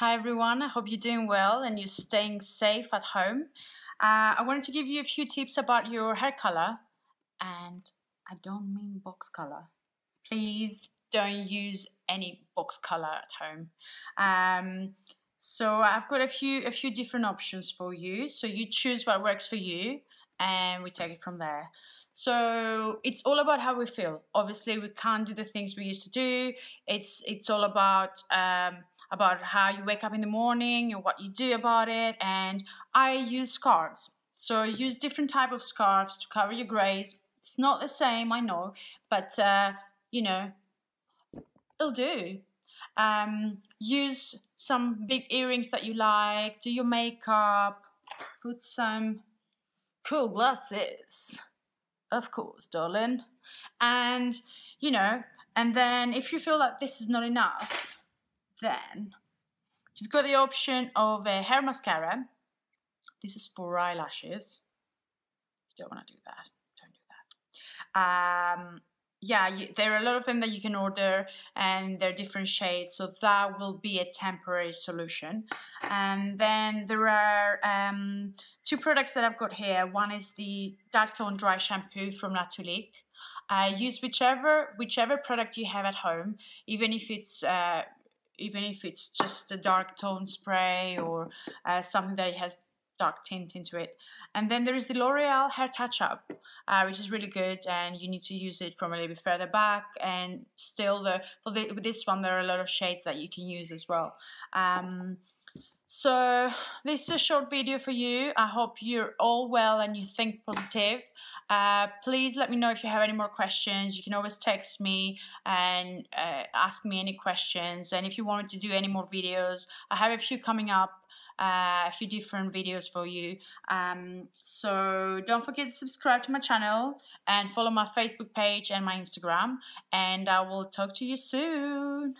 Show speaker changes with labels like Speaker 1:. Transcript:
Speaker 1: Hi everyone, I hope you're doing well and you're staying safe at home. Uh, I wanted to give you a few tips about your hair color and I don't mean box color. Please don't use any box color at home. Um, so I've got a few a few different options for you. So you choose what works for you and we take it from there. So it's all about how we feel. Obviously, we can't do the things we used to do. It's it's all about um, about how you wake up in the morning and what you do about it. And I use scarves. So I use different type of scarves to cover your grays. It's not the same, I know, but uh, you know, it'll do. Um, use some big earrings that you like. Do your makeup. Put some cool glasses. Of course, darling. And you know, and then if you feel like this is not enough, then you've got the option of a hair mascara. This is for eyelashes. You don't want to do that. Don't do that. Um, yeah, you, there are a lot of them that you can order and they're different shades, so that will be a temporary solution. And then there are um, two products that I've got here. One is the Dark Tone Dry Shampoo from Natulique. Uh, use whichever whichever product you have at home, even if it's uh, even if it's just a dark tone spray or uh, something that has dark tint into it. And then there is the L'Oreal Hair Touch Up, uh, which is really good, and you need to use it from a little bit further back. And still, the for the, with this one, there are a lot of shades that you can use as well. Um, so this is a short video for you. I hope you're all well and you think positive. Uh, please let me know if you have any more questions. You can always text me and uh, ask me any questions. And if you wanted to do any more videos, I have a few coming up, uh, a few different videos for you. Um, so don't forget to subscribe to my channel and follow my Facebook page and my Instagram. And I will talk to you soon.